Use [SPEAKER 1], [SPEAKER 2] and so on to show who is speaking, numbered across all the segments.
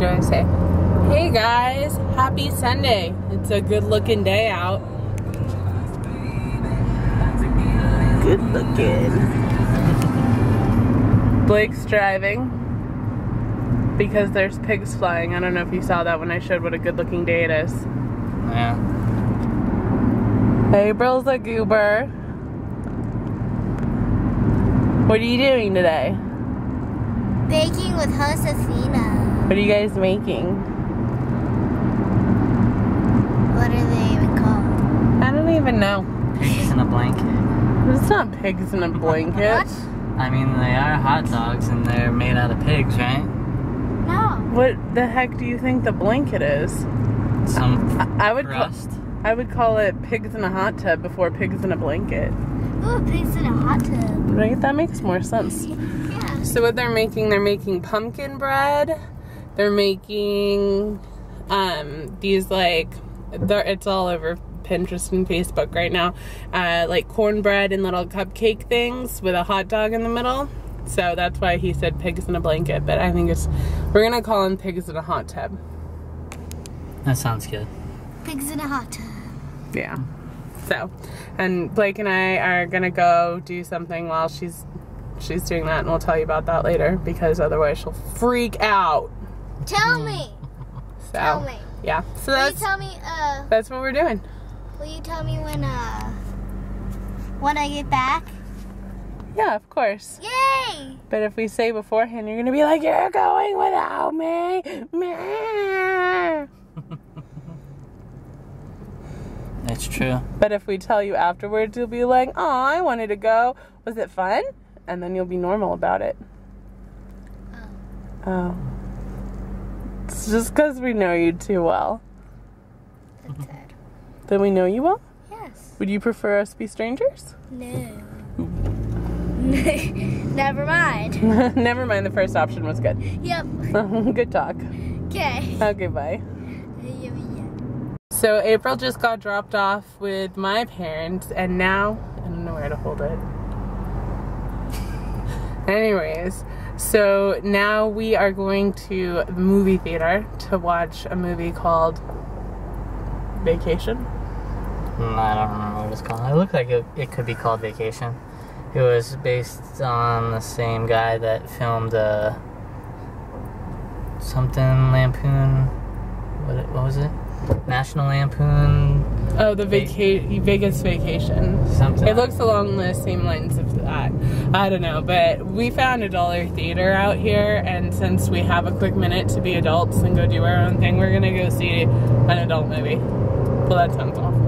[SPEAKER 1] do I say? Hey guys, happy Sunday. It's a good looking day out. Good looking. Blake's driving because there's pigs flying. I don't know if you saw that when I showed what a good looking day it is.
[SPEAKER 2] Yeah.
[SPEAKER 1] April's a goober. What are you doing today?
[SPEAKER 3] Baking with Josephina.
[SPEAKER 1] What are you guys making?
[SPEAKER 3] What are they even called?
[SPEAKER 1] I don't even know.
[SPEAKER 2] Pigs in a blanket.
[SPEAKER 1] It's not pigs in a blanket.
[SPEAKER 3] What?
[SPEAKER 2] I mean, they are hot dogs and they're made out of pigs, right?
[SPEAKER 3] No.
[SPEAKER 1] What the heck do you think the blanket is?
[SPEAKER 2] Some
[SPEAKER 1] I, I would call,
[SPEAKER 2] crust.
[SPEAKER 1] I would call it pigs in a hot tub before pigs in a blanket.
[SPEAKER 3] Ooh, pigs in a hot tub.
[SPEAKER 1] Right? That makes more sense.
[SPEAKER 3] Yeah.
[SPEAKER 1] So what they're making, they're making pumpkin bread. They're making um these like they're, it's all over Pinterest and Facebook right now. Uh, like cornbread and little cupcake things with a hot dog in the middle. So that's why he said pigs in a blanket. But I think it's we're gonna call them pigs in a hot tub.
[SPEAKER 2] That sounds good.
[SPEAKER 3] Pigs in a hot tub.
[SPEAKER 1] Yeah. So, and Blake and I are gonna go do something while she's she's doing that, and we'll tell you about that later because otherwise she'll freak out.
[SPEAKER 3] Tell me.
[SPEAKER 1] So,
[SPEAKER 3] Tell me.
[SPEAKER 1] yeah. So
[SPEAKER 3] Will you
[SPEAKER 1] that's
[SPEAKER 3] tell me, uh,
[SPEAKER 1] that's what we're doing.
[SPEAKER 3] will you tell me when, uh, when I get back?
[SPEAKER 1] Yeah, of course.
[SPEAKER 3] Yay!
[SPEAKER 1] But if we say beforehand, you're gonna be like, "You're going without me." Meh.
[SPEAKER 2] It's true.
[SPEAKER 1] But if we tell you afterwards, you'll be like, "Oh, I wanted to go. Was it fun?" And then you'll be normal about it. Oh. It's just because we know you too well.
[SPEAKER 3] That's sad.
[SPEAKER 1] Then we know you well?
[SPEAKER 3] Yes.
[SPEAKER 1] Would you prefer us be strangers?
[SPEAKER 3] No. Never mind.
[SPEAKER 1] Never mind, the first option was good.
[SPEAKER 3] Yep.
[SPEAKER 1] good talk.
[SPEAKER 3] Okay.
[SPEAKER 1] Okay, bye. So April just got dropped off with my parents, and now I don't know where to hold it. Anyways, so now we are going to the movie theater to watch a movie called Vacation.
[SPEAKER 2] Mm, I don't remember what it's called. It looked like it, it could be called Vacation. It was based on the same guy that filmed uh, something Lampoon. What, what was it? National Lampoon.
[SPEAKER 1] Oh, the vaca- Vegas Vacation.
[SPEAKER 2] Something.
[SPEAKER 1] It looks along the same lines of that. I don't know, but we found a dollar theater out here, and since we have a quick minute to be adults and go do our own thing, we're gonna go see an adult movie. Well, that sounds awful.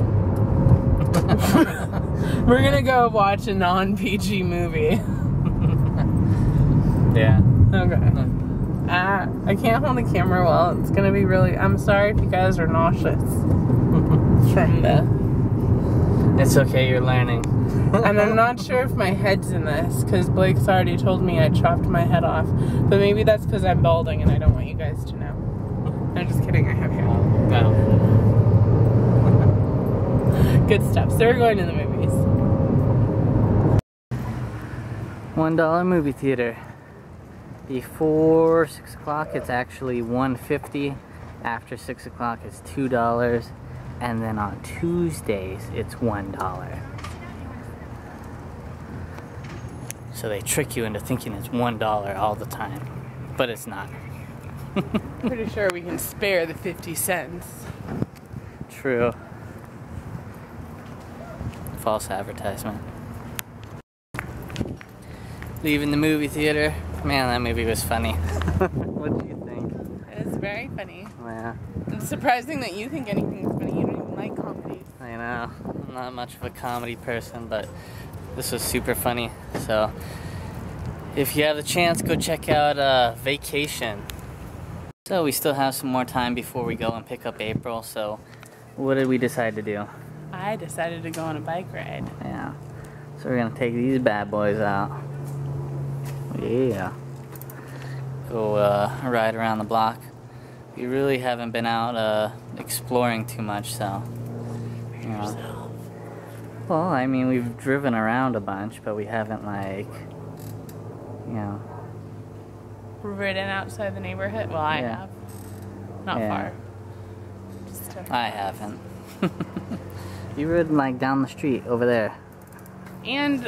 [SPEAKER 1] we're gonna go watch a non PG movie.
[SPEAKER 2] Yeah.
[SPEAKER 1] Okay. Uh, I can't hold the camera well. It's gonna be really. I'm sorry if you guys are nauseous from mm, the
[SPEAKER 2] It's okay. You're learning.
[SPEAKER 1] and I'm not sure if my head's in this because Blake's already told me I chopped my head off. But maybe that's because I'm balding and I don't want you guys to know. I'm just kidding, I have hair.
[SPEAKER 2] Oh, no.
[SPEAKER 1] Good stuff. So we're going to the movies.
[SPEAKER 2] One dollar movie theater. Before six o'clock, it's actually one fifty. After six o'clock, it's two dollars, and then on Tuesdays, it's one dollar. So they trick you into thinking it's one dollar all the time, but it's not.
[SPEAKER 1] Pretty sure we can spare the 50 cents.
[SPEAKER 2] True. False advertisement. Leaving the movie theater. Man, that movie was funny. what do you think?
[SPEAKER 1] It's very funny.
[SPEAKER 2] Yeah,
[SPEAKER 1] It's surprising that you think anything's funny. You don't even like comedies.
[SPEAKER 2] I know. I'm not much of a comedy person, but this was super funny. So, if you have the chance, go check out uh, Vacation. So, we still have some more time before we go and pick up April. So, what did we decide to do?
[SPEAKER 1] I decided to go on a bike ride.
[SPEAKER 2] Yeah. So we're gonna take these bad boys out. Yeah. Go uh, ride around the block. We really haven't been out uh, exploring too much, so. You know. Well, I mean, we've driven around a bunch, but we haven't like, you know.
[SPEAKER 1] Ridden outside the neighborhood. Well, I
[SPEAKER 2] Yeah.
[SPEAKER 1] have. Not
[SPEAKER 2] Yeah.
[SPEAKER 1] far. Just a-
[SPEAKER 2] I haven't. you rode like down the street over there.
[SPEAKER 1] And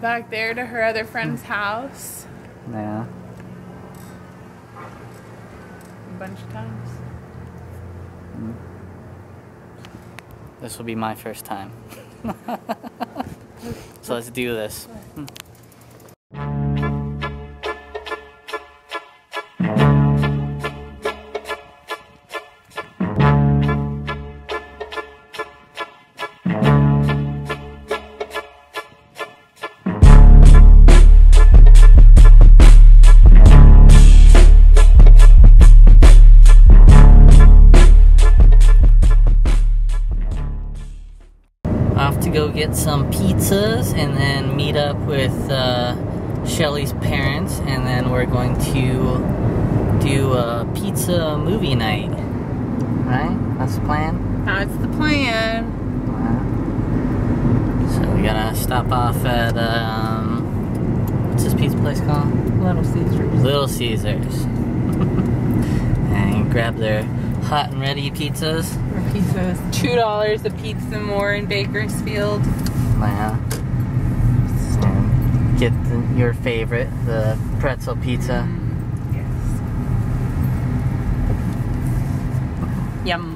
[SPEAKER 1] back there to her other friend's hmm. house
[SPEAKER 2] Yeah.
[SPEAKER 1] a bunch of times. Hmm.
[SPEAKER 2] This will be my first time. so let's do this. Get some pizzas and then meet up with uh, Shelly's parents, and then we're going to do a pizza movie night. Right? That's the plan.
[SPEAKER 1] That's the plan.
[SPEAKER 2] So we gotta stop off at um, what's this pizza place called?
[SPEAKER 1] Little Caesars.
[SPEAKER 2] Little Caesars, and grab their hot and ready pizzas.
[SPEAKER 1] Pizzas. Two dollars a pizza more in Bakersfield.
[SPEAKER 2] Yeah. And get the, your favorite, the pretzel pizza.
[SPEAKER 1] Mm, yes. Yum.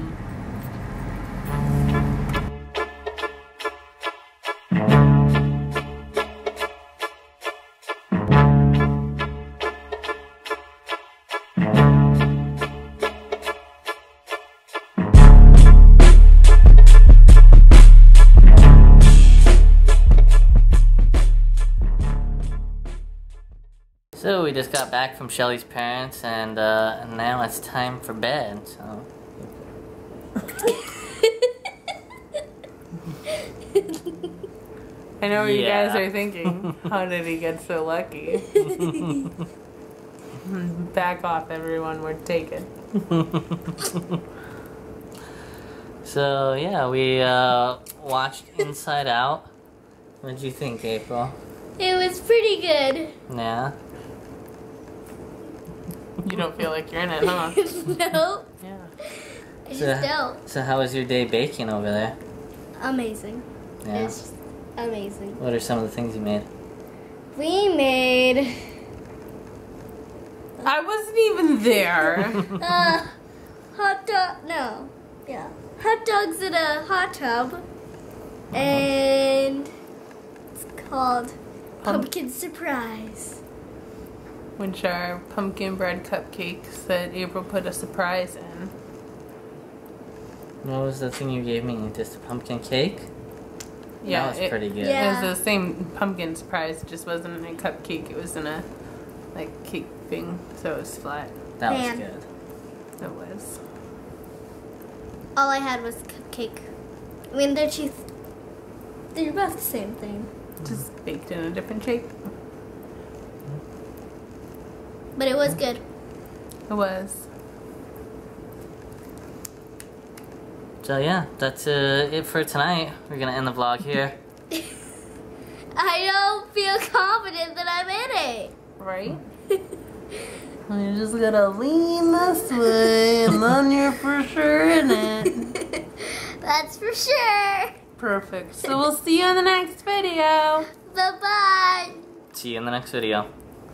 [SPEAKER 2] Just got back from Shelly's parents, and uh, now it's time for bed. So
[SPEAKER 1] I know what you guys are thinking. How did he get so lucky? Back off, everyone. We're taken.
[SPEAKER 2] So yeah, we uh, watched Inside Out. What did you think, April?
[SPEAKER 3] It was pretty good.
[SPEAKER 2] Yeah.
[SPEAKER 1] You don't feel like you're in it, huh?
[SPEAKER 3] no,
[SPEAKER 1] Yeah.
[SPEAKER 3] I just
[SPEAKER 2] So,
[SPEAKER 3] don't.
[SPEAKER 2] so how was your day baking over there?
[SPEAKER 3] Amazing.
[SPEAKER 2] Yeah.
[SPEAKER 3] It's amazing.
[SPEAKER 2] What are some of the things you made?
[SPEAKER 3] We made
[SPEAKER 1] I wasn't even there.
[SPEAKER 3] uh, hot dog. No, yeah, hot dogs in a hot tub, and it's called pumpkin surprise.
[SPEAKER 1] Which are pumpkin bread cupcakes that April put a surprise in.
[SPEAKER 2] What was the thing you gave me? Just a pumpkin cake?
[SPEAKER 1] Yeah,
[SPEAKER 2] that was
[SPEAKER 1] it,
[SPEAKER 2] pretty good.
[SPEAKER 3] Yeah.
[SPEAKER 1] It was the same pumpkin surprise, it just wasn't in a cupcake. It was in a like cake thing, so it was flat.
[SPEAKER 2] That
[SPEAKER 3] Man.
[SPEAKER 2] was good.
[SPEAKER 1] It was.
[SPEAKER 3] All I had was cupcake. I mean, they're cheese. They're both the same thing,
[SPEAKER 1] Just baked in a different shape.
[SPEAKER 3] But it was good.
[SPEAKER 1] It was.
[SPEAKER 2] So yeah, that's uh, it for tonight. We're gonna end the vlog here.
[SPEAKER 3] I don't feel confident that I'm in it.
[SPEAKER 1] Right?
[SPEAKER 2] You just gonna lean this way, and then you're for sure in it.
[SPEAKER 3] That's for sure.
[SPEAKER 1] Perfect. So we'll see you in the next video.
[SPEAKER 3] Bye bye.
[SPEAKER 2] See you in the next video.